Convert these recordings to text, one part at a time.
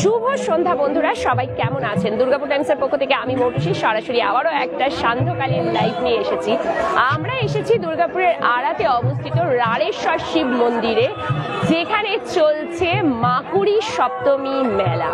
শুভ সন্ধ্যা বন্ধুরা, সবাই কেমন আছেন? দুর্গাপুর টাইমসের পক্ষ থেকে আমি মৌটুসী, সরাসরি আবারও একটা সান্ধ্যকালীন লাইভ নিয়ে এসেছি। আমরা এসেছি দুর্গাপুরের আড়াতে অবস্থিত রাড়েশ্বর শিব মন্দিরে, যেখানে চলছে মাকুড়ি সপ্তমী মেলা।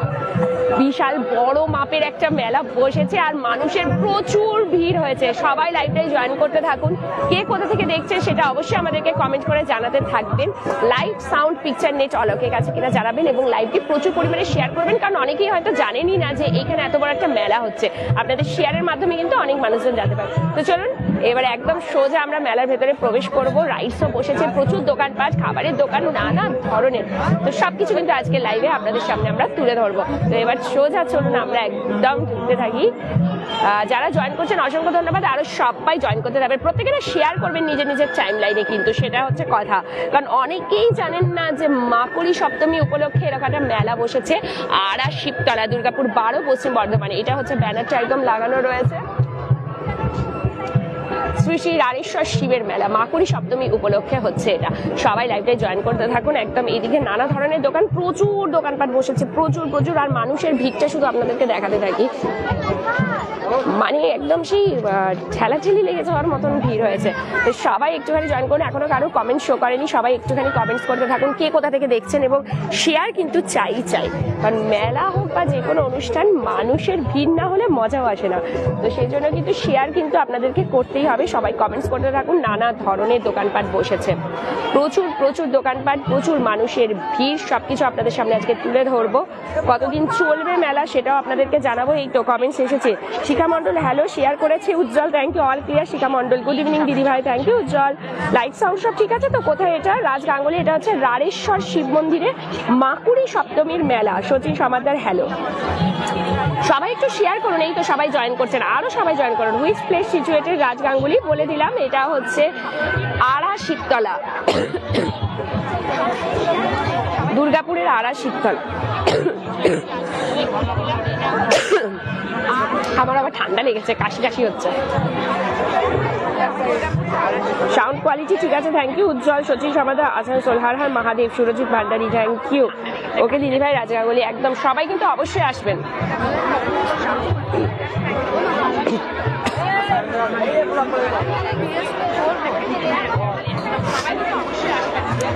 বিশাল বড় মাপের একটা মেলা বসেছে আর মানুষের প্রচুর ভিড় হয়েছে। সবাই লাইভটাই জয়েন করতে থাকুন। কে কোথা থেকে দেখছেন সেটা অবশ্যই আমাদেরকে কমেন্ট করে জানাতে থাকবেন। লাইভ সাউন্ড পিকচার নেট অলকের কাছে কিনা জানাবেন এবং লাইভটি প্রচুর পরিমাণে শেয়ার করবেন, কারণ অনেকেই হয়তো জানেনই না যে এখানে এত বড় একটা মেলা হচ্ছে। আপনাদের শেয়ারের মাধ্যমে কিন্তু অনেক মানুষজন জানতে পারে তো চলুন এবার একদম সোজা আমরা মেলার ভেতরে প্রবেশ করব। রাইডসও বসেছে, প্রচুর দোকানপাট, খাবারের দোকান, নানা ধরনের। তো সবকিছু কিন্তু আজকে লাইভে আপনাদের সামনে আমরা তুলে ধরবো। তো এবার সোজা চলুন, আমরা একদম ঢুকতে থাকি। যারা জয়েন করছেন, অসংখ্য ধন্যবাদ। আরও সবাই জয়েন করতে থাকবেন। প্রত্যেকেরা শেয়ার করবেন নিজের নিজের টাইম লাইনে কিন্তু, সেটা হচ্ছে কথা। কারণ অনেকেই জানেন না যে মাকুড়ি সপ্তমী উপলক্ষে এরকম একটা মেলা বসেছে। আর শিবতলা দুর্গাপুর বারো পশ্চিম বর্ধমানে। এটা হচ্ছে ব্যানারটা একদম লাগানো রয়েছে। শ্রী শ্রী রাড়েশ্বর শিবের মেলা। মাকুরি সপ্তমী উপলক্ষে হচ্ছে এটা। সবাই লাইভে জয়েন করতে থাকুন। একদম এইদিকে নানা ধরনের দোকান, প্রচুর দোকানপাট বসেছে, প্রচুর প্রচুর। আর মানুষের ভিড়টা শুধু আপনাদেরকে দেখাতে থাকি। মানে একদম সেই ঠেলাঠেলি লেগে যাওয়ার মতন ভিড় হয়েছে। তো সবাই একটুখানি জয়েন করুন। এখনও কারও কমেন্ট শো করেনি। সবাই একটুখানি কমেন্টস করতে থাকুন। কে কোথা থেকে দেখছেন এবং শেয়ার কিন্তু চাই চাই। কারণ মেলা হোক বা যে কোনো অনুষ্ঠান, মানুষের ভিড় না হলে মজাও আসে না। তো সেই জন্য কিন্তু শেয়ার কিন্তু আপনাদেরকে করতেই হবে। সবাই কমেন্টস করতে থাকুন। নানা ধরনের দোকানপাট বসেছে। প্রচুর প্রচুর দোকানপাট, প্রচুর মানুষের ভিড়। সবকিছু আপনাদের সামনে আজকে তুলে ধরবো। কতদিন চলবে মেলা সেটাও আপনাদেরকে জানাব। এই তো কমেন্টস এসেছে। শিখা মণ্ডল হ্যালো শেয়ার করেছে, Ujjwal thank you all clear Shikha Mondal good evening দিদি ভাই thank you Ujjwal. Light sound সব ঠিক আছে তো? কোথায় এটা? রাজ গাঙ্গুলি, এটা হচ্ছে রাড়েশ্বর শিব মন্দিরে মাকুড়ি সপ্তমীর মেলা সচিন সমাদার হ্যালো সবাই একটু শেয়ার করুন, এই তো সবাই জয়েন করছেন। আরও সবাই জয়েন করুন। Which place situated Raj Ganguly? বলে দিলাম, এটা হচ্ছে আড়া শিবতলা। দুর্গাপুরের আড়া শিবতলা আমার আবার ঠান্ডা লেগেছে, কাশি কাশি হচ্ছে। সাউন্ড কোয়ালিটি ঠিক আছে thank you Ujjwal, Sachin, সমাদা Asansol Har Har Mahadev, Surajit Bhandari thank you okay, দিদিভাই, রাজাগাঙ্গুলি, একদম সবাই কিন্তু অবশ্যই আসবেন।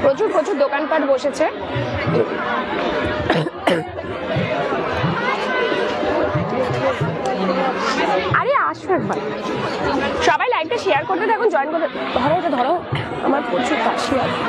প্রচুর প্রচুর দোকানপাট বসেছে। আরে, আসো একবার। সবাই লাইভটা শেয়ার করতে দেখুন জয়েন করতে ধরো, এটা ধরো, আমার প্রচুর কাশি আছে।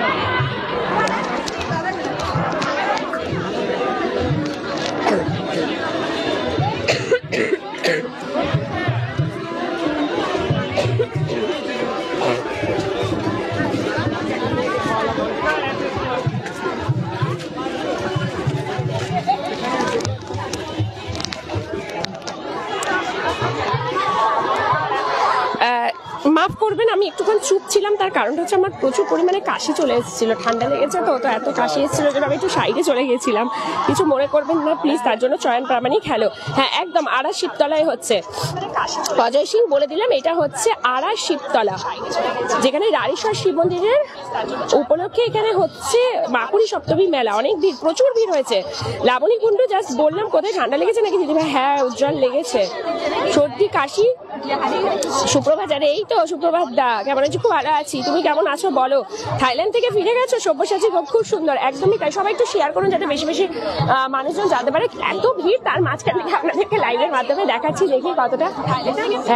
করবেন, আমি একটুখানি চুপ ছিলাম, তার কারণটা হচ্ছে আমার প্রচুর পরিমাণে কাশি চলে এসেছিল, ঠান্ডা লেগেছে তো তো এত কাশি এসেছিল যে আমি একটু সাইডে চলে গেছিলাম। কিছু মনে করবেন না, প্লিজ, তার জন্য চয়ন প্রামাণিক হ্যালো। হ্যাঁ একদম আড়া শিবতলায় হচ্ছে। অজয় সিং বলে দিলাম, এটা হচ্ছে আড়া শিবতলা, যেখানে রাড়েশ্বর শিব মন্দিরের উপলক্ষে এখানে হচ্ছে মাকুড়ি সপ্তমী মেলা। অনেক ভিড়, প্রচুর ভিড় হয়েছে। লাবণী কুণ্ডু জাস্ট বললাম কোথায়, ঠান্ডা লেগেছে নাকি দিদিভাই হ্যাঁ উজ্জ্বল লেগেছে। সর্দি, কাশি, সুপ্রভাত, আরে এই তো সুপ্রভাত দা, কেমন আছি? খুব ভালো আছি। তুমি কেমন আছো বলো? থাইল্যান্ড থেকে ফিরে গেছো? সব্যসাচী খুব খুব সুন্দর, একদমই তাই। সবাই একটু শেয়ার করুন যাতে বেশি বেশি মানুষজন জানতে পারে। এত ভিড়, তার মাঝখান থেকে আপনাদেরকে লাইভের মাধ্যমে দেখাচ্ছি, দেখি কতটা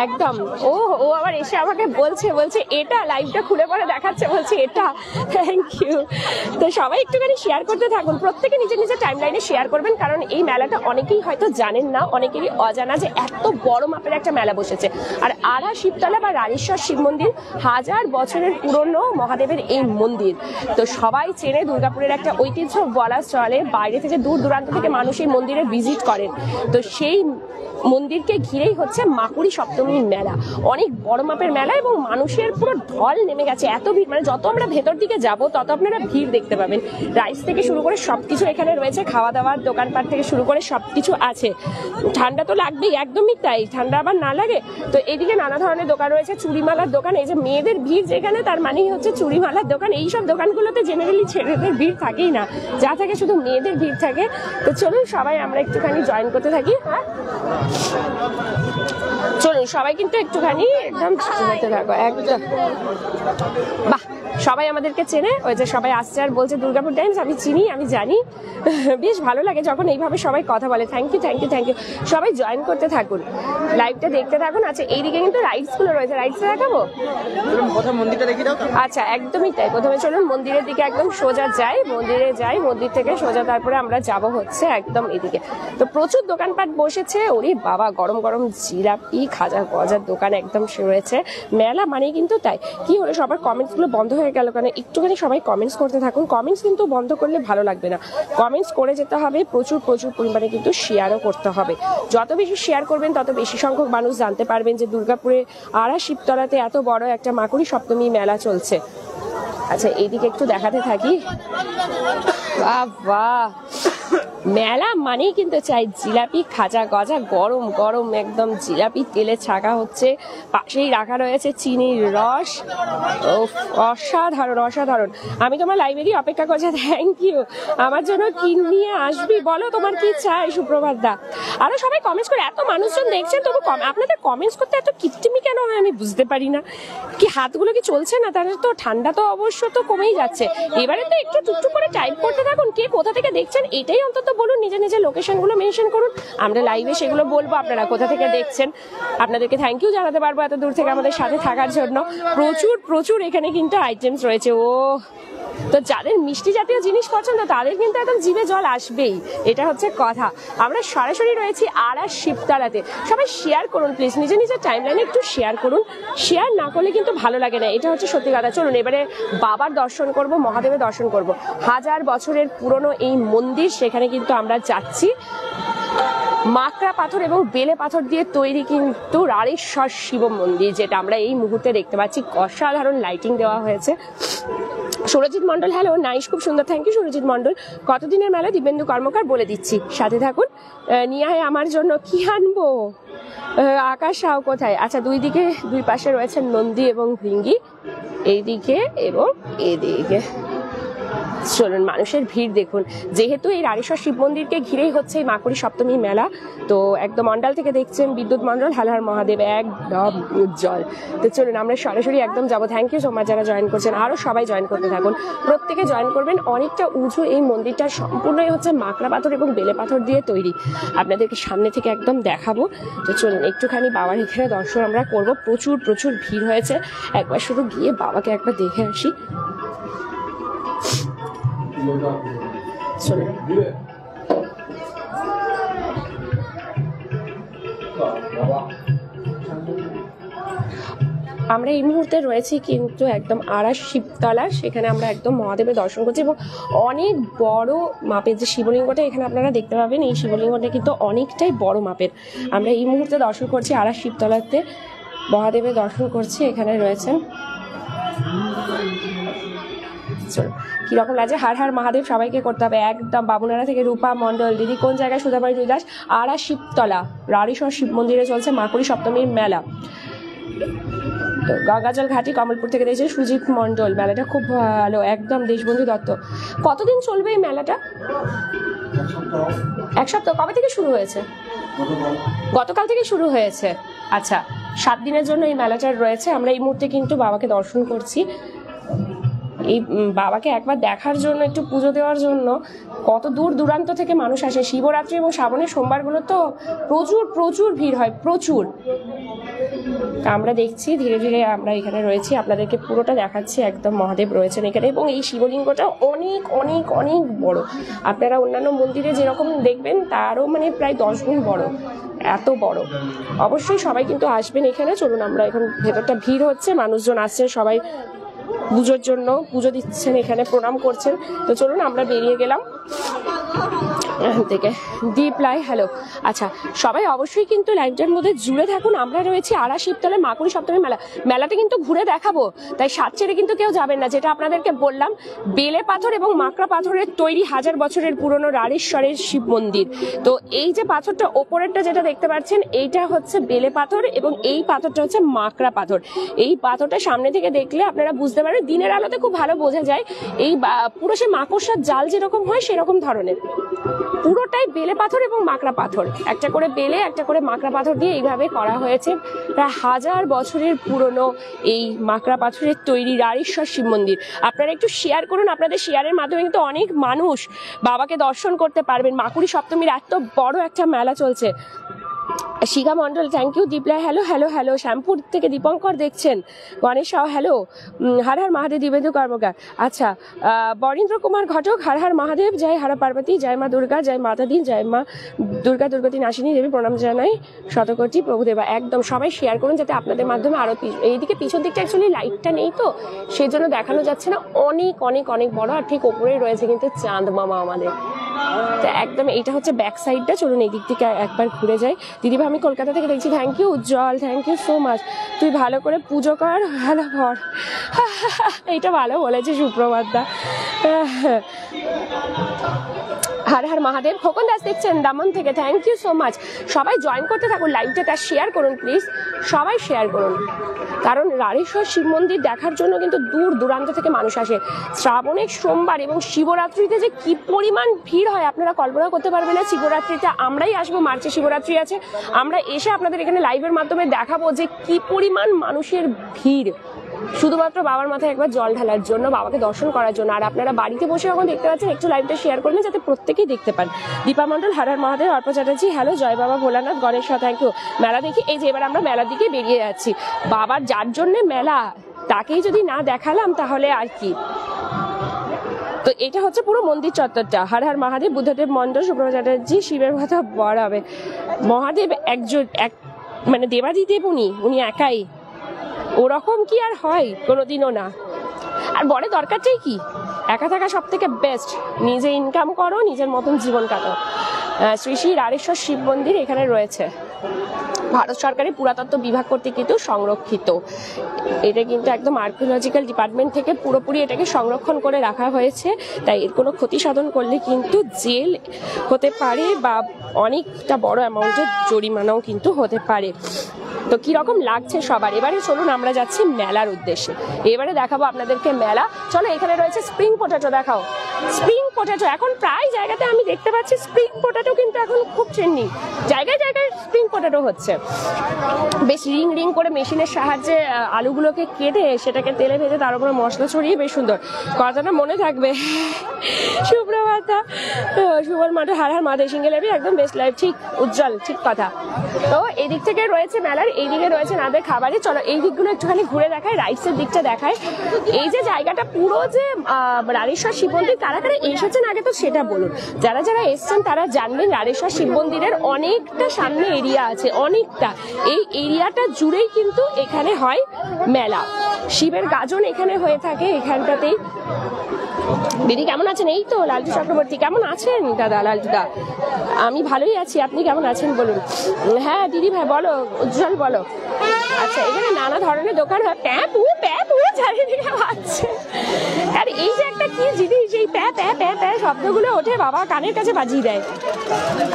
একদম। ও ও আবার এসে আমাকে বলছে বলছে, এটা লাইভটা খুলে পরে দেখাচ্ছে। বলছে, এটা। থ্যাংক ইউ তো সবাই একটুখানি শেয়ার করতে থাকুন। প্রত্যেকে নিজের নিজের টাইম লাইনে শেয়ার করবেন, কারণ এই মেলাটা অনেকেই হয়তো জানেন না, অনেকেরই অজানা যে এত বড় মাপের একটা মেলা বসেছে। আর আড়া শিবতলা বা রাড়েশ্বর শিব মন্দির হাজার বছরের পুরনো মহাদেবের এই মন্দির। তো সবাই চেনে দুর্গাপুরের একটা ঐতিহ্য বলা চলে, বাইরে থেকে দূর দূরান্ত থেকে মানুষ এই মন্দিরে ভিজিট করেন। তো সেই মন্দিরকে ঘিরেই হচ্ছে মাকুড়ি সপ্তমীর মেলা। অনেক বড় মাপের মেলা এবং মানুষের পুরো ঢল নেমে গেছে। এত ভিড় মানে যত আমরা ভেতর দিকে যাব, তত আপনারা ভিড় দেখতে পাবেন। রাইস থেকে শুরু করে সবকিছু এখানে রয়েছে খাওয়া দাওয়ার দোকানপাট থেকে শুরু করে সবকিছু আছে। ঠান্ডা তো লাগবেই, একদমই তাই। ঠান্ডা আবার না লাগে? তো এদিকে নানা ধরনের দোকান রয়েছে চুরিমালার দোকান। এই যে মেয়েদের ভিড় যেখানে, তার মানেই হচ্ছে চুড়িমালার দোকান। এই সব দোকানগুলোতে জেনারেলি ছেলেদের ভিড় থাকেই না। যা থাকে শুধু মেয়েদের ভিড় থাকে। তো চলুন সবাই আমরা একটুখানি জয়েন করতে থাকি হ্যাঁ? চলুন সবাই কিন্তু একটুখানি একদম হতে থাকো একদম। বাহ সবাই আমাদেরকে চেনে ওই যে সবাই আসছে আর বলছে দুর্গাপুর টাইমস আমি চিনি আমি জানি। বেশ ভালো লাগে যখন এইভাবে সবাই কথা বলে। Thank you thank you thank you সবাই জয়েন করতে থাকুন লাইভটা দেখতে থাকুন। আচ্ছা এইদিকে কিন্তু রাইডসগুলো রয়েছে। রাইডসটা দেখাবো? আচ্ছা একদমই তাই। প্রথমে চলুন মন্দিরের দিকে একদম সোজা যাই মন্দিরে যাই মন্দির থেকে সোজা তারপরে আমরা যাব হচ্ছে একদম এদিকে। তো প্রচুর দোকানপাট বসেছে ওরে বাবা গরম গরম জিলাপি খাজা গজার দোকান একদম রয়েছে। মেলা মানে কিন্তু তাই। কি হলো, সবার কমেন্টসগুলো বন্ধ হয়ে গেল কারণ একটুখানি সবাই কমেন্টস করতে থাকুন। কমেন্টস কিন্তু বন্ধ করলে ভালো লাগবে না। কমেন্টস করে যেতে হবে, প্রচুর প্রচুর পরিমাণে কিন্তু শেয়ারও করতে হবে। যত বেশি শেয়ার করবেন, তত বেশি সংখ্যক মানুষ জানতে পারবেন যে দুর্গাপুরে আড়া শিবতলাতে এত বড় একটা মাকুড়ি সপ্তমী মেলা চলছে। আচ্ছা এইদিকে একটু দেখাতে থাকি। বাহ বাহ। মেলা মানেই কিন্তু চাই জিলাপি খাজা গজা, গরম গরম একদম জিলাপি তেলে ছাকা হচ্ছে। পাশেই রাখা রয়েছে চিনির রস। অসাধারণ অসাধারণ। আমি তোমার লাইব্রেরি অপেক্ষা করছি থ্যাংক ইউ আমার জন্য কি নিয়ে আসবি, বলো তোমার কি চাই, সুপ্রভাত দা। আরও সবাই কমেন্টস করে, এত মানুষজন দেখছেন, তবু আপনাদের কমেন্টস করতে এত কিপটিমি কেন হয়, আমি বুঝতে পারি না। কি হাতগুলো কি চলছে না? তাহলে তো ঠান্ডা তো অবশ্য তো কমেই যাচ্ছে। এবারে তো একটু টুকটুক করে টাইপ করতে থাকুন, কে কোথা থেকে দেখছেন, এটাই অন্তত বলুন নিজে নিজে লোকেশনগুলো মেনশন করুন। আমরা লাইভে সেগুলো বলব, আপনারা কোথা থেকে দেখছেন। আপনাদেরকে থ্যাংক ইউ জানাতে পারব এত দূর থেকে আমাদের সাথে থাকার জন্য। প্রচুর প্রচুর এখানে কিন্তু আইটেমস রয়েছে। ও তো যাদের মিষ্টি জাতীয় জিনিস পছন্দ, তাদের কিন্তু একদম জিভে জল আসবেই। এটা হচ্ছে কথা। আমরা সরাসরি রয়েছি আর আর শিবতলাতে। সবাই শেয়ার করুন প্লিজ নিজে নিজের টাইমলাইনে একটু শেয়ার করুন। শেয়ার না করলে কিন্তু ভালো লাগে না। এটা হচ্ছে সত্যি কথা। চলুন, এবারে বাবার দর্শন করব, মহাদেবের দর্শন করব। হাজার বছরের পুরনো এই মন্দির, সেখানে কিন্তু আমরা যাচ্ছি। মাকড়া পাথর এবং বেলে পাথর দিয়ে তৈরি কিন্তু রাড়েশ্বর শিব মন্দির, যেটা আমরা এই মুহূর্তে দেখতে পাচ্ছি। অসাধারণ লাইটিং দেওয়া হয়েছে। সুরজিৎ মন্ডল হ্যালো নাইস খুব সুন্দর থ্যাংক ইউ সুরজিৎ মন্ডল কতদিনের মেলা? দিবেন্দু কর্মকার বলে দিচ্ছি। সাথে থাকুন। নিয়ে আমার জন্য কি আনব? আকাশ সাও কোথায়? আচ্ছা দুই দিকে, দুই পাশে রয়েছে নন্দী এবং ভৃঙ্গি। এইদিকে এবং এদিকে। চলুন, মানুষের ভিড় দেখুন। যেহেতু এই রাড়েশ্বর শিব মন্দিরকে ঘিরেই হচ্ছে এই মাকুড়ি সপ্তমী মেলা, তো একদম মন্ডল থেকে দেখছেন বিদ্যুৎ মন্ডল হালহার মহাদেব, একদম উজ্জ্বল। তো চলুন, আমরা সরাসরি একদম যাব। থ্যাংক ইউ সো মাচ যারা জয়েন করছেন আরও সবাই জয়েন করতে থাকুন। প্রত্যেকে জয়েন করবেন, অনেকটা উঁচু এই মন্দিরটা সম্পূর্ণই হচ্ছে মাকড়া পাথর এবং বেলে পাথর দিয়ে তৈরি। আপনাদেরকে সামনে থেকে একদম দেখাবো। তো চলুন, একটুখানি বাবার এখানে দর্শন আমরা করব। প্রচুর প্রচুর ভিড় হয়েছে। একবার শুধু গিয়ে বাবাকে একবার দেখে আসি। আমরা এই মুহূর্তে রয়েছি কিন্তু একদম আড়াস শিবতলা সেখানে আমরা একদম মহাদেবের দর্শন করছি এবং অনেক বড় মাপের যে শিবলিঙ্গটা এখানে আপনারা দেখতে পাবেন এই শিবলিঙ্গটা কিন্তু অনেকটাই বড় মাপের। আমরা এই মুহূর্তে দর্শন করছি আড়াস শিবতলাতে মহাদেবের দর্শন করছি এখানে রয়েছেন। চলো কীরকম লাগছে? হার হার মহাদেব সবাইকে করতে হবে। একদম বাবুনারা থেকে রূপা, মণ্ডল, দিদি, কোন জায়গায় সুধাবাড়ি আর আর শিবতলা। রাড়েশ্বর শিব মন্দিরে চলছে মাকুড়ি সপ্তমীর মেলা। গঙ্গাজল ঘাটি কমলপুর থেকে দেখছে সুজিত মণ্ডল। মেলাটা খুব ভালো। একদম দেশবন্ধু দত্ত। কতদিন চলবে এই মেলাটা? এক সপ্তাহ। কবে থেকে শুরু হয়েছে? গতকাল থেকে শুরু হয়েছে। আচ্ছা সাত দিনের জন্য এই মেলাটা রয়েছে। আমরা এই মুহূর্তে কিন্তু বাবাকে দর্শন করছি। এই বাবাকে একবার দেখার জন্য, একটু পুজো দেওয়ার জন্য, কত দূর দূরান্ত থেকে মানুষ আসে। শিবরাত্রি এবং শ্রাবণের সোমবারগুলো তো প্রচুর প্রচুর ভিড় হয়, প্রচুর। আমরা দেখছি, ধীরে ধীরে আমরা এখানে রয়েছি। আপনাদেরকে পুরোটা দেখাচ্ছি, একদম মহাদেব রয়েছেন এখানে। এবং এই শিবলিঙ্গটা অনেক অনেক অনেক বড়। আপনারা অন্যান্য মন্দিরে যেরকম দেখবেন, তারও মানে প্রায় দশ গুণ বড়। এত বড়। অবশ্যই সবাই কিন্তু আসবেন এখানে। চলুন, আমরা এখন ভেতরটা ভিড় হচ্ছে, মানুষজন আসছেন, সবাই পুজোর জন্য পুজো দিচ্ছেন এখানে প্রণাম করছেন। তো চলুন আমরা বেরিয়ে গেলাম। থেকে। ডিপ লাই হ্যালো আচ্ছা সবাই অবশ্যই কিন্তু লাইভটার মধ্যে জুড়ে থাকুন। আমরা রয়েছি আড়া শিবতলে মাকুড়ি সপ্তমী মেলা। মেলাটা কিন্তু ঘুরে দেখাবো। তাই সাত ছেড়ে কিন্তু কেউ যাবেন না, যেটা আপনাদেরকে বললাম, বেলে পাথর এবং মাকড়া পাথরের তৈরি হাজার বছরের পুরনো রাড়েশ্বরের শিব মন্দির। তো এই যে পাথরটা, ওপরেরটা যেটা দেখতে পাচ্ছেন, এইটা হচ্ছে বেলে পাথর এবং এই পাথরটা হচ্ছে মাকড়া পাথর। এই পাথরটা সামনে থেকে দেখলে আপনারা বুঝতে পারেন দিনের আলোতে খুব ভালো বোঝা যায়। এই পুরো সে মাকড়সার জাল যেরকম হয়, সেরকম ধরনের। পুরোটাই বেলে পাথর এবং মাকড়া পাথর। একটা করে বেলে, একটা করে মাকড়া পাথর দিয়ে এইভাবে করা হয়েছে। প্রায় হাজার বছরের পুরনো এই মাকড়া পাথরের তৈরি রাড়েশ্বর শিব মন্দির। আপনারা একটু শেয়ার করুন, আপনাদের শেয়ারের মাধ্যমে কিন্তু অনেক মানুষ বাবাকে দর্শন করতে পারবেন। মাকুড়ি সপ্তমীর এত বড় একটা মেলা চলছে। Shikha Mondal thank you Dipla. Hello hello hello Shyampur থেকে দীপঙ্কর দেখছেন। গণেশ সাউ হ্যালো হর হর মহাদেব দিবেন্দু কর্মকার। আচ্ছা বরেন্দ্র কুমার ঘটক, হর হর মহাদেব, জয় হর পার্বতী, জয় মা দুর্গা, জয় মাতা দিন জয় মা দুর্গা দুর্গতি নাসিনী দেবী, প্রণাম জানাই শতকোটি প্রভুদেবা। একদম সবাই শেয়ার করুন যাতে আপনাদের মাধ্যমে আরও এইদিকে পিছন দিকটা অ্যাকচুয়ালি লাইটটা নেই তো সেই জন্য দেখানো যাচ্ছে না। অনেক অনেক অনেক বড় আর ঠিক ওপরেই রয়েছে কিন্তু চাঁদ মামা আমাদের। তো একদম এইটা হচ্ছে ব্যাক সাইডটা চলুন এই দিক থেকে একবার ঘুরে যাই। দিদিভাই কলকাতা থেকে দেখছি thank you Ujjwal thank you so much তুই ভালো করে পুজো কর, ভালো কর। এইটা ভালো বলেছে সুপ্রভাতদা। হার হার মহাদেব। খোকন দাস দেখছেন দামন থেকে। থ্যাংক ইউ সো মাচ সবাই জয়েন করতে থাকুন লাইভটা শেয়ার করুন প্লিজ সবাই শেয়ার করুন। কারণ রাড়েশ্বর শিব মন্দির দেখার জন্য কিন্তু দূর দূরান্ত থেকে মানুষ আসে। শ্রাবণের সোমবার এবং শিবরাত্রিতে যে কি পরিমাণ ভিড় হয় আপনারা কল্পনা করতে পারবেন না। শিবরাত্রিতে আমরাই আসব, মার্চে শিবরাত্রি আছে। আমরা এসে আপনাদের এখানে লাইভের মাধ্যমে দেখাবো যে কি পরিমাণ মানুষের ভিড়। শুধুমাত্র বাবার মাথায় একবার জল ঢালার জন্য, বাবাকে দর্শন করার জন্য। আর আপনারা বাড়িতে বসে এখন দেখতে পাচ্ছেন, একটু লাইভটা শেয়ার করবেন যাতে প্রত্যেকেই দেখতে পান। দীপা মন্ডল হারার মহাদেব অর্প চ্যাটার্জি, হ্যালো, জয় বাবা, ভোলানাথ, গণেশ থ্যাংক ইউ মেলা দেখি, এই যে এবার আমরা মেলার দিকে বেরিয়ে যাচ্ছি। বাবার যার জন্যে মেলা, তাকেই যদি না দেখালাম, তাহলে আর কি? তো এটা হচ্ছে পুরো মন্দির চত্বরটা। হর হর মহাদেব, বুদ্ধদেব মন্ডল সুব্রত চ্যাটার্জি, শিবের কথা বড় হবে মহাদেব একজন, এক মানে দেবাদিদেব উনি উনি একাই। ওরকম কি আর হয়? কোনোদিনও না। আর বড় দরকারটাই কি? একা থাকা সব থেকে বেস্ট নিজে ইনকাম করো, নিজের মতন জীবন কাটো। শ্রী শ্রী রাড়েশ্বর শিব মন্দির এখানে রয়েছে। ভারত সরকারের পুরাতত্ত্ব বিভাগ কর্তৃক কিন্তু সংরক্ষিত। এটা কিন্তু একদম আর্কিওলজিক্যাল ডিপার্টমেন্ট থেকে পুরোপুরি এটাকে সংরক্ষণ করে রাখা হয়েছে। তাই এর কোনো ক্ষতি সাধন করলে কিন্তু জেল হতে পারে বা অনেকটা বড় অ্যামাউন্টের জরিমানাও কিন্তু হতে পারে। তো কীরকম লাগছে সবার? এবারে চলুন আমরা যাচ্ছি মেলার উদ্দেশ্যে। এবারে দেখাবো আপনাদেরকে মেলা। চলো, এখানে রয়েছে স্প্রিং পটেটো দেখাও। স্প্রিং পটেটো এখন প্রায় জায়গাতে আমি দেখতে পাচ্ছি স্প্রিং পোটাটো কিন্তু এখন খুব ট্রেন্ডিং জায়গায় জায়গায় পটেটো হচ্ছে। বেশ রিং রিং করে মেশিনের সাহায্যে আলুগুলোকে কেটে সেটাকে তেলে ভেজে তার উপরে মশলা ছড়িয়ে বেশ সুন্দর। কথাটা মনে থাকবে। সুপ্রভাতা তো সুবল মাঠে হার হার মাঠে সিঙ্গেল লেবি একদম বেস্ট লাইফ ঠিক উজ্জ্বল, ঠিক কথা। তো এই দিক থেকে রয়েছে মেলার এই দিকে রয়েছে নাদের খাবারে। চলো এই দিকগুলো একটুখানি ঘুরে দেখায় রাইটসের দিকটা দেখায় এই যে জায়গাটা পুরো যে রাড়েশ্বর শিব মন্দির কারা কারা এসেছেন আগে তো সেটা বলুন। যারা যারা এসছেন তারা জানবেন রাড়েশ্বর শিব মন্দিরের অনেকটা সামনে এরিয়া আছে অনেকটা। এই এরিয়াটা জুড়েই কিন্তু এখানে হয় মেলা। শিবের গাজন এখানে হয়ে থাকে এখানটাতেই। দিদি, কেমন আছেন? এই তো, লালটু চক্রবর্তী। কেমন আছেন? দাদা লালটুদা আমি ভালোই আছি। আপনি কেমন আছেন বলুন? হ্যাঁ দিদি ভাই বলো, উজ্জ্বল, বলো। আচ্ছা এখানে নানা ধরনের দোকান হয়। প্যা পু প্যা পু চারিদিকে বাজছে আর এই যে একটা কি প্যা প্যা প্যা শব্দগুলো ওঠে বাবা, কানের কাছে বাজিয়ে দেয়।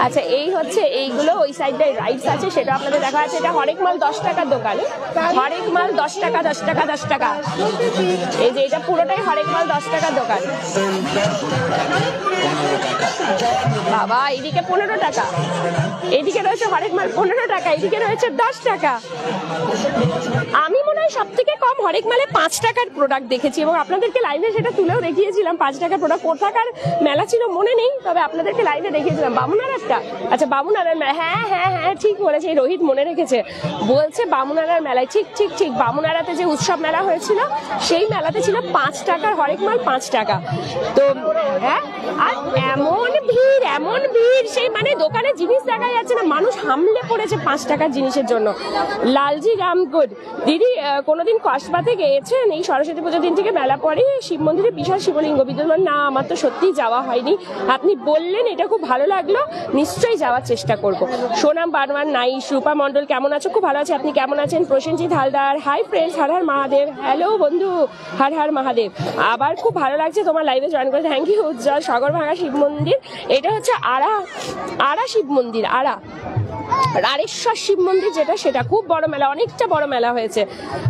আচ্ছা এই হচ্ছে, এইগুলো ওই সাইডটায় রাইটস আছে, সেটা আপনাদের দেখা যাচ্ছে এটা হরেক মাল দশ টাকার দোকান। হরেক মাল দশ টাকা দশ টাকা দশ টাকা। এই যে, এটা পুরোটাই হরেক মাল দশ টাকার দোকান। বাবা, এইদিকে পনেরো টাকা। এইদিকে রয়েছে হরেক মাল পনেরো টাকা, এইদিকে রয়েছে দশ টাকা। আমি মনে হয় সব থেকে কম হরেক মালে পাঁচ টাকার প্রোডাক্ট দেখেছি এবং আপনাদেরকে লাইভে সেটা তুলেও দেখিয়েছিলাম, পাঁচ টাকার প্রোডাক্ট কোথাকার মেলা ছিল মনে নেই, তবে আপনাদেরকে লাইভে দেখিয়েছিলাম। বামুনারারটা আচ্ছা বামুনারার মেলা হ্যাঁ হ্যাঁ হ্যাঁ ঠিক বলেছে, এই রোহিত মনে রেখেছে। বলছে বামুনারার মেলায়, ঠিক ঠিক ঠিক, বামুনারাতে যে উৎসব মেলা হয়েছিল, সেই মেলাতে ছিল পাঁচ টাকার হরেক মাল পাঁচ টাকা। তো হ্যাঁ আর এমন ভিড় এমন ভিড়, সেই মানে দোকানে জিনিস দেখা যাচ্ছে না, মানুষ হামলে পড়েছে পাঁচ টাকার জিনিসের জন্য। লালজি রাম গুড দিদি কোনোদিন কসবাতে গিয়েছেন? এই সরস্বতী পুজোর দিন থেকে মেলা পরে শিব মন্দিরে বিশাল শিবলিঙ্গ বিদ্যমান। না, আমার তো সত্যিই যাওয়া হয়নি। আপনি বললেন, এটা খুব ভালো লাগল। নিশ্চয়ই যাওয়ার চেষ্টা করব। সোনাম বারওয়ান নাই, রূপা মণ্ডল কেমন আছো? খুব ভালো আছে। আপনি কেমন আছেন? Prosenjit Haldar. Hi friends Har Har Mahadev. Hello বন্ধু হর হর মহাদেব। আবার খুব ভালো লাগছে তোমার লাইভে জয়েন করে থ্যাংক ইউ উজ্জ্বল সাগরভাঙা শিব মন্দির। এটা হচ্ছে আড়া আড়া শিব মন্দির আড়া রাড়েশ্বর শিব মন্দির যেটা, সেটা খুব বড় মেলা, অনেকটা বড় মেলা হয়েছে।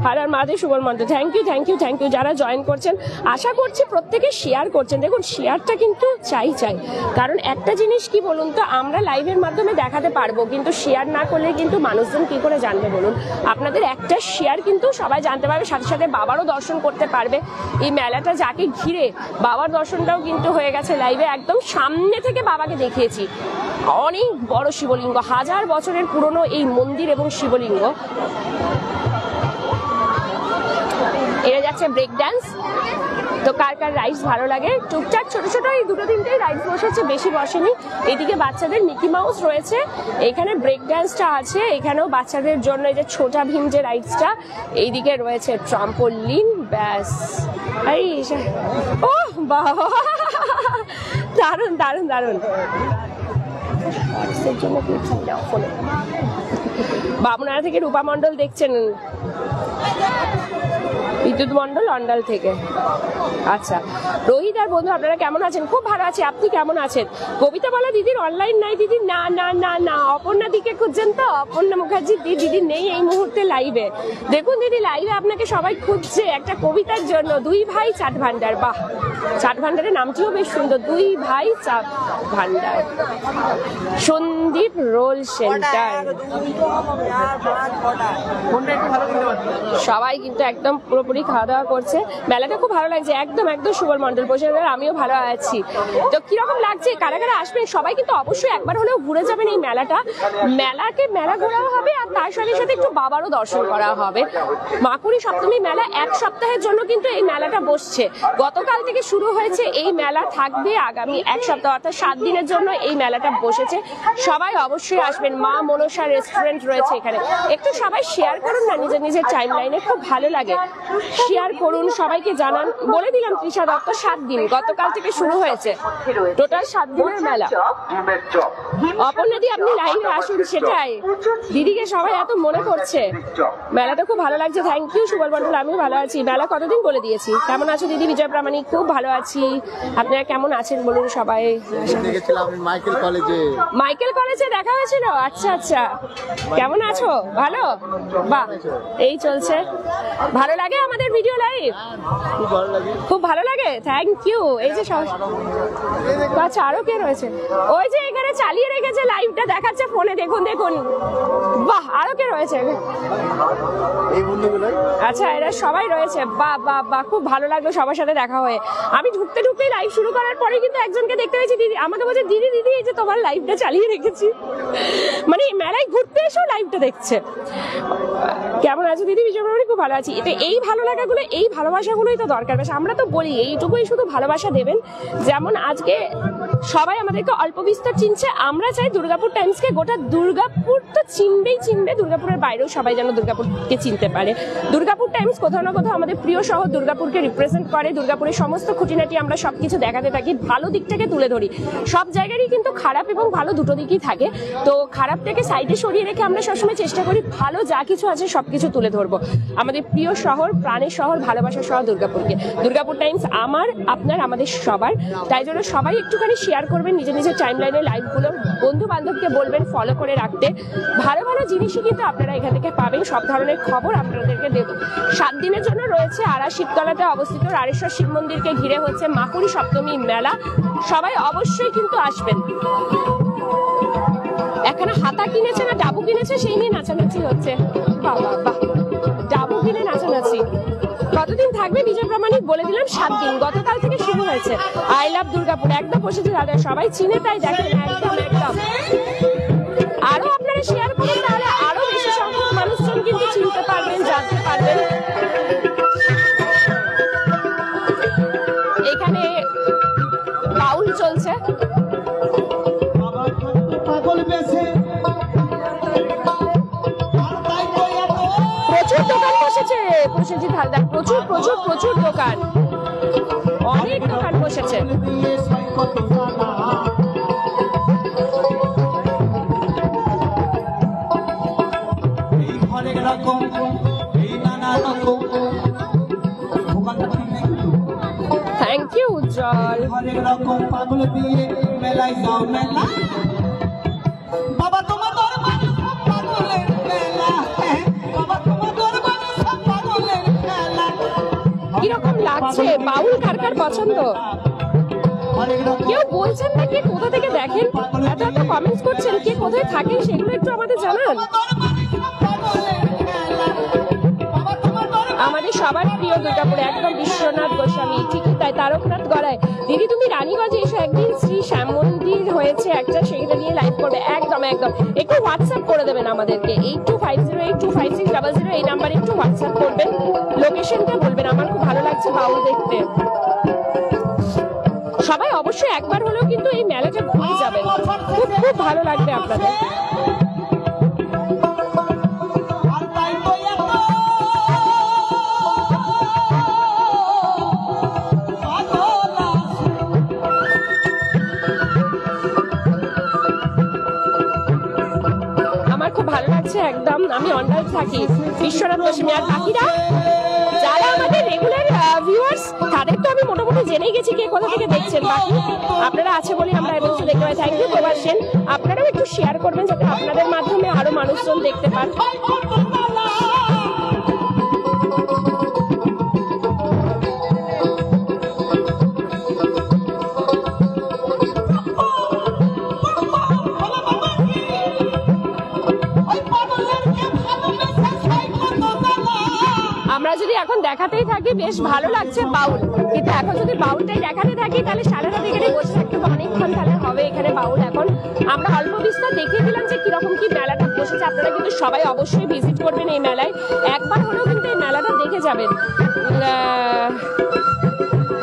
আর মাদের সুবল মন্ত্র thank you thank you thank you যারা জয়েন করছেন, আশা করছি প্রত্যেকে শেয়ার করছেন। দেখুন শেয়ারটা কিন্তু চাই চাই। কারণ একটা জিনিস কি বলুন তো, আমরা লাইভের মাধ্যমে দেখাতে পারব, কিন্তু শেয়ার না করলে কিন্তু মানুষজন কি করে জানবে বলুন? আপনাদের একটা শেয়ার কিন্তু সবাই জানতে পারবে, সাথে সাথে বাবারও দর্শন করতে পারবে। এই মেলাটা যাকে ঘিরে বাবার দর্শনটাও কিন্তু হয়ে গেছে লাইভে একদম সামনে থেকে বাবাকে দেখিয়েছি। অনেক বড় শিবলিঙ্গ, হাজার বছরের পুরনো এই মন্দির এবং শিবলিঙ্গ। এটা যাচ্ছে ব্রেক ড্যান্স তো কার কার রাইডস ভালো লাগে? টুকটাক ছোট ছোট এই দুটো তিনটেই রাইডস বসেছে, বেশি বসেনি। এদিকে বাচ্চাদের মিকি মাউস রয়েছে। এখানে ব্রেক ড্যান্সটা আছে, এখানেও বাচ্চাদের জন্য এই যে ছোটা ভীম যে রাইডসটা এইদিকে রয়েছে ট্রাম্পোলিন ব্যাস। এই ও বাবা। দারুণ দারুণ দারুণ। বামুনারা থেকে রূপা মণ্ডল দেখছেন। বিদ্যুৎ মণ্ডল অন্ডাল থেকে আচ্ছা রোহিত আর বন্ধু আপনারা কেমন আছেন খুব ভালো আছে আপনি কেমন আছেন কবিতা বলা দিদির অনলাইন নাই দিদি না না না না অপর্ণা দিকে খুঁজছেন তো অপর্ণা মুখার্জি দিদি নেই এই মুহূর্তে লাইভে দেখুন দিদি লাইভে আপনাকে সবাই খুঁজছে একটা কবিতার জন্য দুই ভাই চাট ভান্ডার বাহ চাট ভান্ডারের নামটিও বেশ সুন্দর দুই ভাই চাট ভান্ডার সন্দীপ রোল সেন্টার সবাই কিন্তু একদম পুরোপুরি খাওয়া দাওয়া করছে। মেলাটা খুব ভালো লাগছে। একদম একদম সুবল মন্ডল বসে আমিও ভালো আছি। তো কীরকম লাগছে? কারা কারা আসবেন সবাই কিন্তু অবশ্যই একবার হলেও ঘুরে যাবেন এই মেলাটা। মেলাকে মেলা ঘোরাও হবে আর তার সাথে সাথে একটু বাবারও দর্শন করা হবে। মাকুড়ি সপ্তমী মেলা এক সপ্তাহের জন্য কিন্তু এই মেলাটা বসছে। গতকাল থেকে শুরু হয়েছে এই মেলা, থাকবে আগামী এক সপ্তাহ, অর্থাৎ সাত দিনের জন্য এই মেলাটা বসেছে। সবাই অবশ্যই আসবেন। মা মনসা রেস্টুরেন্ট রয়েছে এখানে। একটু সবাই শেয়ার করুন না, নিজের নিজের টাইম লাইনে খুব ভালো লাগে। শেয়ার করুন সবাইকে জানান। বলে দিলাম তৃষা দত্ত সাত দিন। গতকাল থেকে শুরু হয়েছে। টোটাল সাত দিনের মেলা। অপর্ণাদি আপনি লাইভে আসুন সেটাই। দিদিকে সবাই এত মনে করছে। মেলাটা খুব ভালো লাগছে। থ্যাংক ইউ সুবল মন্ডল আমিও ভালো আছি। মেলা কতদিন বলে দিয়েছি? কেমন আছো দিদি? বিজয় প্রামাণিক খুব ভালো আছি। আপনারা কেমন আছেন বলুন সবাই? মাইকেল কলেজে মাইকেল কলেজে দেখা হয়েছিল? আচ্ছা আচ্ছা। কেমন আছো? ভালো? বাহ এই চলছে। ভালো লাগে আমাদের ভিডিও লাইভ খুব ভালো লাগে। খুব ভালো লাগে? থ্যাংক ইউ এই যে সব আচ্ছা আরও কে রয়েছে? ওই যে এখানে চালিয়ে রেখেছে লাইভটা দেখাচ্ছে ফোনে দেখুন দেখুন। বাহ আরও কে রয়েছে? আচ্ছা এরা সবাই রয়েছে। বাহ বাহ বাহ খুব ভালো লাগল সবার সাথে দেখা হয়ে। আমি ঢুকতে ঢুকতেই লাইভ শুরু করার পরে কিন্তু একজনকে দেখতে পেয়েছি। দিদি আমাকে বলছে দিদি দিদি এই যে তোমার লাইভটা চালিয়ে রেখেছি। মানে মেলায় ঘুরতে এসেও লাইভটা দেখছে। কেমন আছো দিদি? বিজয় খুব ভালো আছি। এটা এই ভালো লাগাগুলো, এই ভালোবাসাগুলোই তো দরকার। বেশ, আমরা তো বলি, এইটুকুই শুধু ভালোবাসা দেবেন। যেমন আজকে সবাই আমাদেরকে অল্প বিস্তর চিনছে, আমরা চাই দুর্গাপুর টাইমসকে গোটা দুর্গাপুর তো চিনবেই চিনবে, দুর্গাপুরের বাইরেও সবাই যেন দুর্গাপুরকে চিনতে পারে। দুর্গাপুর টাইমস কোথাও না কোথাও আমাদের প্রিয় শহর দুর্গাপুরকে রিপ্রেজেন্ট করে। দুর্গাপুরের সমস্ত খুঁটিনাটি আমরা সব কিছু দেখাতে থাকি, ভালো দিকটাকে তুলে ধরি। সব জায়গারই কিন্তু খারাপ এবং ভালো দুটো দিকই থাকে। তো খারাপটাকে সাইডে সরিয়ে রেখে আমরা সবসময় চেষ্টা করি, ভালো যা কিছু আছে সব কিছু তুলে ধরবো। আমাদের প্রিয় শহর, প্রাণের শহর, ভালোবাসার শহর দুর্গাপুরকে। দুর্গাপুর টাইমস আমার, আপনার, আমাদের সবার। তাই জন্য সবাই একটুখানি শেয়ার করবেন, নিজের নিজের টাইম লাইনে লাইভগুলো বন্ধু বান্ধবকে বলবেন ফলো করে রাখতে। ভালো ভালো জিনিসই কিন্তু আপনারা এখান থেকে পাবেন, সব ধরনের খবর আপনাদেরকে দেব। সাত দিনের জন্য রয়েছে আড়া শিবতলাতে অবস্থিত রাড়েশ্বর শিব মন্দিরকে ঘিরে হচ্ছে মাকুড়ি সপ্তমী মেলা। সবাই অবশ্যই কিন্তু আসবেন। এখানে হাতা কিনেছে না, ডাবু কিনেছে, সেই নিয়ে নাচানাচি হচ্ছে। বাবা, বাহ। ডাবু কিনে কতদিন থাকবে বিজয় প্রামাণিক বলে দিলাম সাত দিন। গতকাল থেকে শুরু হয়েছে। আই লাভ দুর্গাপুর, একদম দাদা সবাই চিনে তাই দেখেন, একদম একদম। আরও আপনারা শেয়ার করুন তাহলে বসেছে প্রসেনজিৎ প্রচুর প্রচুর প্রচুর দোকান। অনেক দোকান বসেছে। Thank you Ujjwal. পাগল দিয়ে মেলায় যাও মেলা। বাবা তোমার লাগছে বাউল কার কার পছন্দ? কেউ বলছেন না কে কোথা থেকে দেখেন? এত এত কমেন্টস করছেন, কে কোথায় থাকেন সেগুলো একটু আমাদের জানান। আমাদের সবার প্রিয় দুর্গাপুরে একদম বিশ্বনাথ গোস্বামী, ঠিক তাই তারকনাথ গড়ায় দিদি, তুমি রানীগঞ্জে এসো, একদিন শ্রী শ্যাম মন্দির হয়েছে একটা, সেইটা নিয়ে লাইভ করবে, একদম একদম। একটু হোয়াটসঅ্যাপ করে দেবেন আমাদেরকে eight two five zero eight two five six double zero এই নাম্বারে একটু হোয়াটসঅ্যাপ করবেন লোকেশনটা বলবেন, আমার খুব ভালো লাগছে বাউল দেখতে। সবাই অবশ্যই একবার হলেও কিন্তু এই মেলাটা ঘুরে যাবেন। খুব খুব ভালো লাগবে আপনাদের। থাকি। বিশ্বনাথ গোস্বামী আর বাকিরা, যারা আমাদের রেগুলার ভিউয়ার্স তাদের তো আমি মোটামুটি জেনেই গেছি কে কোথা থেকে দেখছেন। বাকি আপনারা আছে বলে আমরা এবং দেখতে পাই। Thank you Prabhas Sen. আপনারাও একটু শেয়ার করবেন যাতে আপনাদের মাধ্যমে আরও মানুষজন দেখতে পান দেখাতেই থাকি, বেশ ভালো লাগছে বাউল। কিন্তু এখন যদি বাউলটাই দেখাতে থাকি, তাহলে সারা রাত এখানে বসে থাকতে অনেকক্ষণ তাহলে হবে এখানে বাউল। এখন আমরা অল্প বিস্তর দেখিয়ে দিলাম যে কীরকম কি মেলাটা বসেছে। আপনারা কিন্তু সবাই অবশ্যই ভিজিট করবেন এই মেলায়। একবার হলেও কিন্তু এই মেলাটা দেখে যাবেন।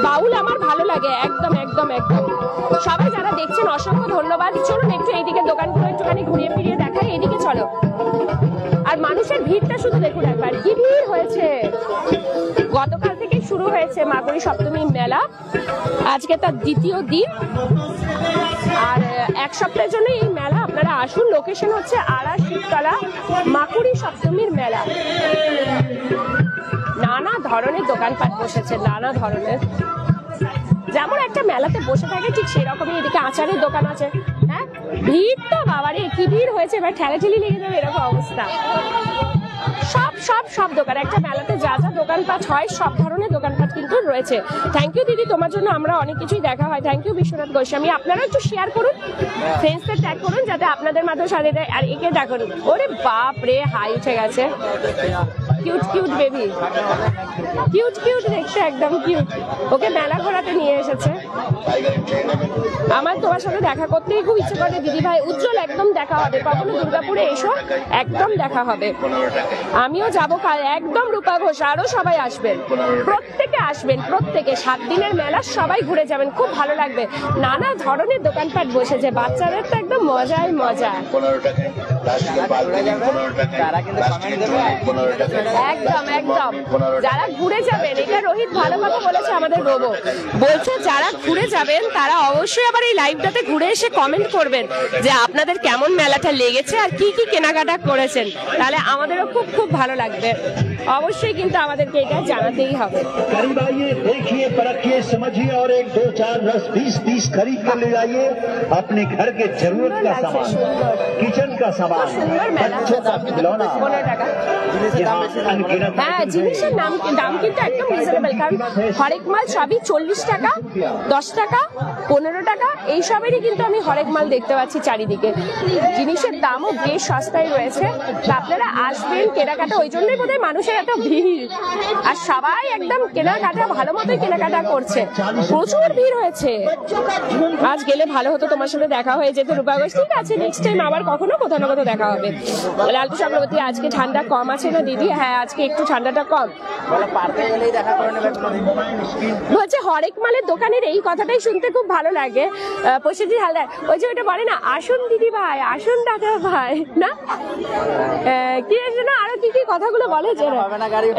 বাউল আমার ভালো লাগে, একদম একদম একদম। সবাই যারা দেখছেন, অসংখ্য ধন্যবাদ। চলুন একটু এইদিকে দোকানগুলো একটুখানি ঘুরিয়ে ফিরিয়ে দেখাই। এদিকে চলো। আর মানুষের ভিড়টা শুধু দেখুন একবার, কি ভিড় হয়েছে? গতকাল থেকে শুরু হয়েছে মাগুরি সপ্তমী মেলা। আজকে তার দ্বিতীয় দিন। আর এক সপ্তাহের জন্য এই মেলা, আপনারা আসুন লোকেশন হচ্ছে আড়া শিবতলা মাকুরি সপ্তমীর মেলা। নানা ধরনের দোকানপাট বসেছে, নানা ধরনের। যেমন একটা মেলাতে বসে থাকে, ঠিক সেরকমই এদিকে আচারের দোকান আছে। ভিড় তো বাবারে, কি ভিড় হয়েছে? এবার ঠেলাঠেলি লেগে যাবে, এরকম অবস্থা। সব সব সব দোকান, একটা মেলাতে যা যা দোকানপাট হয়, সব ধরনের দোকানপাট কিন্তু রয়েছে। থ্যাংক ইউ দিদি, তোমার জন্য আমরা অনেক কিছুই দেখা হয়। Thank you Biswanath Goswami. আপনারা একটু শেয়ার করুন ফ্রেন্ডসদের ট্যাগ করুন, যাতে আপনাদের মাধ্যমে সাথে আর একে দেখুন ওরে বাপ রে হাই উঠে গেছে। Cute cute baby cute cute দেখতে একদম কিউট ওকে মেলা ঘোরাতে নিয়ে এসেছে। আমার তোমার সাথে দেখা করতেই খুব ইচ্ছে করে, দিদি ভাই। উজ্জ্বল একদম দেখা হবে। কখনো দুর্গাপুরে এসো, একদম দেখা হবে। আমিও যাব কাল, একদম রূপা ঘোষ আরও সবাই আসবেন। প্রত্যেকে আসবেন, প্রত্যেকে। সাত দিনের মেলা, সবাই ঘুরে যাবেন। খুব ভালো লাগবে। নানা ধরনের দোকানপাট বসেছে। বাচ্চাদের তো একদম মজাই মজা। পনেরো টাকায় প্লাস্টিকের বালতি পনেরো টাকায় তারা কিন্তু প্লাস্টিকের comment দেবে। বোতল পনেরো টাকায় একদম একদম পনেরো টাকা যারা ঘুরে যাবেন এটা রোহিত ভালো কথা বলেছে আমাদের রোবো বলছে যারা ঘুরে যাবেন তারা অবশ্যই আবার এই লাইভটাতে ঘুরে এসে কমেন্ট করবেন যে আপনাদের কেমন মেলাটা লেগেছে আর কি কি কেনাকাটা করেছেন তাহলে আমাদেরও খুব খুব ভালো লাগবে অবশ্যই কিন্তু আমাদেরকে এটা জানাতেই হবে करीब आइए देखिए परखिए समझिए और एक दो चार दस बीस बीस खरीद कर ले जाइए अपने घर के जरूरत का লাগছে, सामान সুন্দর। किचन का হ্যাঁ জিনিসের নাম দাম কিন্তু একদম রিজনেবল হরেক মাল সবই চল্লিশ টাকা দশ টাকা পনেরো টাকা এইসবেরই কিন্তু আমি হরেক মাল দেখতে পাচ্ছি চারিদিকে। জিনিসের দামও বেশ সস্তায় রয়েছে। আপনারা আসবেন কেনাকাটা ওই জন্যই বোধহয় মানুষের এত ভিড়। আর সবাই একদম কেনাকাটা ভালো মতোই কেনাকাটা করছে। প্রচুর ভিড় হয়েছে। আজ গেলে ভালো হতো তোমার সাথে দেখা হয়ে যেত রূপা ঠিক আছে নেক্সট টাইম আবার কখনো কোথাও না দেখা হবে। লালটু চক্রবর্তী আজকে ঠান্ডা কম আছে না দিদি? হ্যাঁ আজকে একটু ঠান্ডাটা কম। বলছে হরেক মালের দোকানের এই কথাটাই শুনতে খুব ভালো লাগে। পশুদি হালদার ওই যে ওটা বলে না আসুন দিদি ভাই আসুন দাদা ভাই না? কি না আরও কি কি কথাগুলো বলে যে।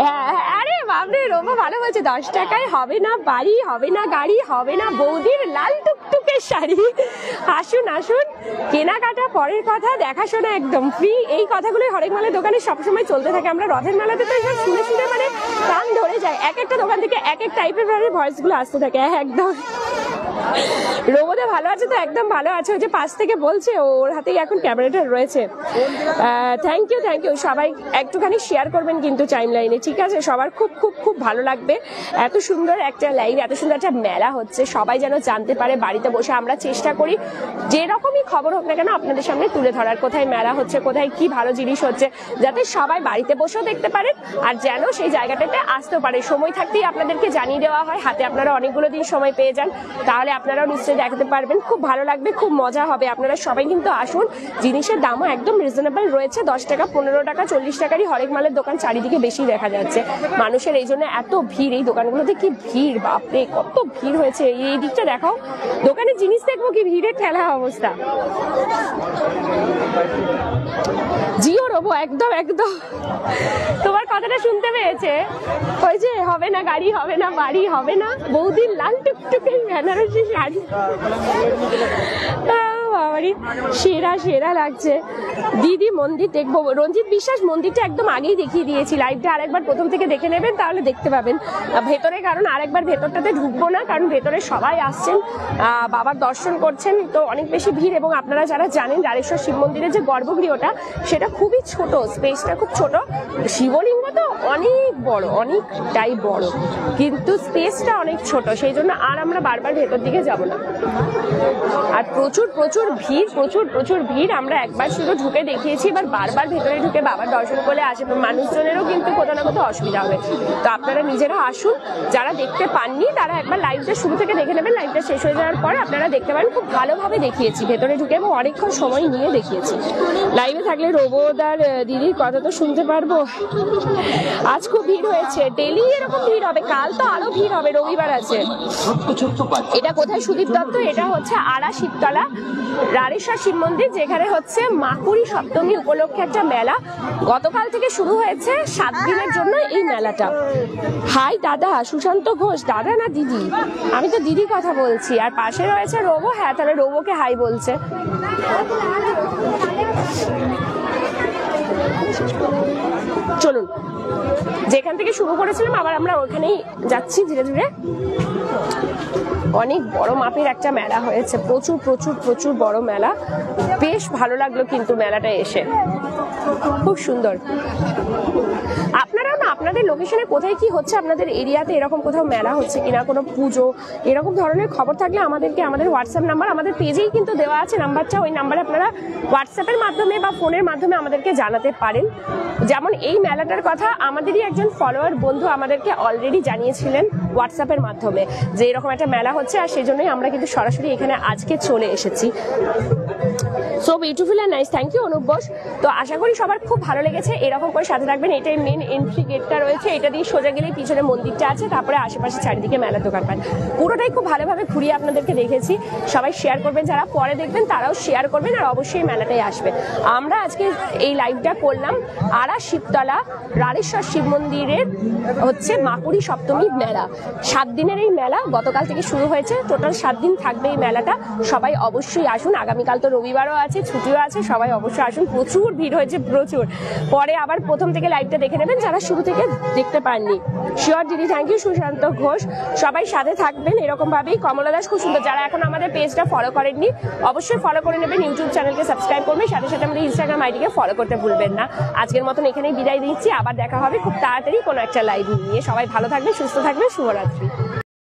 হ্যাঁ, হ্যাঁ, আরে বাপরে রোবো ভালো বলছে দশ টাকায় হবে না বাড়ি হবে না গাড়ি হবে না বৌদির লাল টুকটুকের শাড়ি। আসুন আসুন কেনাকাটা পরের কথা দেখাশোনা একদম ফ্রি এই কথাগুলো হরেক মালের দোকানে সবসময় চলতে থাকে। আমরা রথের মেলাতে তো এসব শুনে শুনে মানে কান ধরে যায় এক একটা দোকান থেকে এক এক টাইপের ভয়েসগুলো আসতে থাকে। হ্যাঁ, একদম। রোবোদা ভালো আছে তো, একদম ভালো আছে। ওই যে পাশ থেকে বলছে ওর হাতেই এখন ক্যামেরাটা রয়েছে। থ্যাংক ইউ থ্যাংক ইউ সবাই একটুখানি শেয়ার করবেন কিন্তু টাইম লাইনে ঠিক আছে? সবার খুব খুব খুব ভালো লাগবে। এত সুন্দর একটা লাইভ এত সুন্দর একটা মেলা হচ্ছে। সবাই যেন জানতে পারে, বাড়িতে বসে আমরা চেষ্টা করি। যেরকমই খবর হোক না কেন, আপনাদের সামনে তুলে ধরার কোথায় মেলা হচ্ছে, কোথায় কি ভালো জিনিস হচ্ছে, যাতে সবাই বাড়িতে বসেও দেখতে পারেন। আর যেন সেই জায়গাটাতে আসতেও পারে। সময় থাকতেই আপনাদেরকে জানিয়ে দেওয়া হয়। হাতে আপনারা অনেকগুলো দিন সময় পেয়ে যান। তাহলে আপনারাও নিশ্চয়ই দেখাতে পারবেন। খুব ভালো লাগবে, খুব মজা হবে। আপনারা সবাই কিন্তু আসুন। জিনিসের দামও একদম রিজনেবল রয়েছে। দশ টাকা, পনেরো টাকা, চল্লিশ টাকারই হরেক মালের দোকান চারিদিকে বেশি দেখা যাচ্ছে। মানুষের এই জন্য এত ভিড় এই দোকানগুলোতে, কি ভিড়, বাপরে! কত ভিড় হয়েছে। এই- দিকটা দেখাও। দোকানে জিনিস দেখব কি? ভিড়ের ঠেলা অবস্থা। জিও রবো, একদম একদম। তোমার কথাটা শুনতে পেয়েছে? ওই যে হবে না, গাড়ি হবে না, বাড়ি হবে না। বৌদির লাল টুকটুকে শাড়ি। সেরা সেরা লাগছে। দিদি মন্দির দেখব। রঞ্জিত বিশ্বাস মন্দিরটা একদম আগেই দেখিয়ে দিয়েছি। লাইভটা আরেকবার প্রথম থেকে দেখে নেবেন, তাহলে দেখতে পাবেন। ভেতরে কারণ আরেকবার ভেতরটাতে ঢুকবো না, কারণ ভেতরে সবাই আসছেন। বাবার দর্শন করছেন, তো অনেক বেশি ভিড় এবং আপনারা যারা জানেন দ্বারেশ্বর শিব মন্দিরের যে গর্ভগৃহটা, সেটা খুবই ছোট স্পেসটা খুব ছোট। শিবলিঙ্গ তো অনেক বড় অনেকটাই বড়। কিন্তু স্পেসটা অনেক ছোট, সেই জন্য আর আমরা বারবার ভেতর দিকে যাব না। আর প্রচুর প্রচুর ভিড়, প্রচুর প্রচুর ভিড়। আমরা একবার শুধু ঢুকে দেখিয়েছি, এবার বারবার ভেতরে ঢুকে বাবার দর্শন করলে আসে মানুষজনেরও কিন্তু কোথাও না কোথাও অসুবিধা হবে। তো আপনারা নিজেরা আসুন, যারা দেখতে পাননি তারা একবার লাইভটা শুরু থেকে দেখে নেবেন, লাইভটা শেষ হয়ে যাওয়ার পরে আপনারা দেখতে পারেন, খুব ভালোভাবে দেখিয়েছি, ভেতরে ঢুকে এবং অনেকক্ষণ সময় নিয়ে দেখিয়েছি। লাইভে থাকলে রোবোদার দিদির কথা তো শুনতে পারব। আজ খুব ভিড় হয়েছে। ডেলি এরকম ভিড় হবে, কাল তো আরও ভিড় হবে, রবিবার আছে। এটা কোথায় সুদীপ দত্ত? এটা হচ্ছে আড়া শিবতলা রাড়েশ্বর শিব মন্দির, যেখানে হচ্ছে মাকুড়ি সপ্তমী উপলক্ষে একটা মেলা। গতকাল থেকে শুরু হয়েছে সাত দিনের জন্য এই মেলাটা। হাই দাদা, সুশান্ত ঘোষ, দাদা না দিদি? আমি তো দিদি কথা বলছি। আর পাশে রয়েছে রোবো হ্যাঁ তাহলে রোবোকে হাই বলছে। চলুন। যেখান থেকে শুরু করেছিলাম, আবার আমরা ওখানেই যাচ্ছি ধীরে ধীরে। অনেক বড় মাপের একটা মেলা হয়েছে। প্রচুর প্রচুর প্রচুর বড় মেলা। বেশ ভালো লাগল কিন্তু মেলাটা এসে। খুব সুন্দর। আপনারাও না আপনাদের লোকেশনে কোথায় কি হচ্ছে? আপনাদের এরিয়াতে এরকম কোথাও মেলা হচ্ছে কিনা? কোনো পুজো? এরকম ধরনের খবর থাকলে আমাদেরকে আমাদের হোয়াটসঅ্যাপ নাম্বার আমাদের পেজেই কিন্তু দেওয়া আছে নাম্বারটা ওই নাম্বারে আপনারা হোয়াটসঅ্যাপের মাধ্যমে বা ফোনের মাধ্যমে আমাদেরকে জানাতে পারেন। যেমন এই মেলাটার কথা আমাদেরই একজন ফলোয়ার বন্ধু আমাদেরকে অলরেডি জানিয়েছিলেন হোয়াটসঅ্যাপের মাধ্যমে যে এরকম একটা মেলা হচ্ছে আর সেই জন্যই আমরা কিন্তু সরাসরি এখানে আজকে চলে এসেছি। So beautiful and nice thank you Anup Bose তো আশা করি সবার খুব ভালো লেগেছে। এরকম করে সাথে থাকবেন। এটাই মেন এন্ট্রি গেটটা রয়েছে। এটা দিয়ে সোজা গেলেই পিছনে মন্দিরটা আছে। তারপরে আশেপাশে চারিদিকে মেলার দোকান পান। পুরোটাই খুব ভালোভাবে ঘুরিয়ে আপনাদেরকে দেখেছি। সবাই শেয়ার করবেন। যারা পরে দেখবেন, তারাও শেয়ার করবেন আর অবশ্যই মেলাটাই আসবে। আমরা আজকে এই লাইভটা করলাম আড়া শিবতলা রাড়েশ্বর শিব মন্দিরের হচ্ছে মাকুড়ি সপ্তমী মেলা। সাত দিনের এই মেলা গতকাল থেকে শুরু হয়েছে। টোটাল সাত দিন থাকবে এই মেলাটা। সবাই অবশ্যই আসুন। আগামীকাল তো রবিবারও আছে। ছুটিও আছে, সবাই অবশ্যই আসুন। প্রচুর ভিড় হয়েছে, প্রচুর। পরে আবার প্রথম থেকে লাইভটা দেখে নেবেন, যারা শুরু থেকে দেখতে পাননি। শিওর দিদি থ্যাংক ইউ সুশান্ত ঘোষ। সবাই সাথে থাকবেন, এরকম ভাবেই কমলা দাস খুব সুন্দর। যারা এখন আমাদের পেজটা ফলো করেননি, অবশ্যই ফলো করে নেবেন ইউটিউব চ্যানেলকে সাবস্ক্রাইব করবেন, সাথে সাথে আমাদের ইনস্টাগ্রাম আইডিকে ফলো করতে ভুলবেন না। আজকের মতন এখানেই বিদায় দিচ্ছি, আবার দেখা হবে খুব তাড়াতাড়ি কোনো একটা লাইভ নিয়ে। সবাই ভালো থাকবেন, সুস্থ থাকবেন, শুভরাত্রি।